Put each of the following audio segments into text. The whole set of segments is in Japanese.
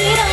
白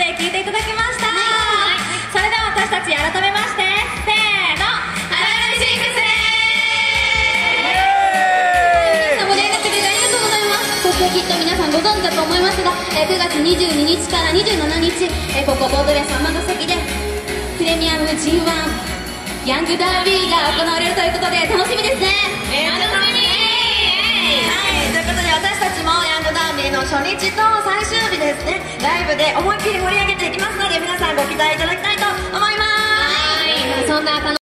で聴いていただきました、それでは私たち改めましてせーの。アラルシンクスです盛り上がってくれてありがとうございます。きっと皆さんご存知だと思いますが、えー9月22日から27日、えーここボードレース天崎でプレミアム G1 ヤングダービーが行われるということで楽しみですね。楽しの初日と最終日ですね。ライブで思いっきり盛り上げていきますので皆さんご期待いただきたいと思います。はい。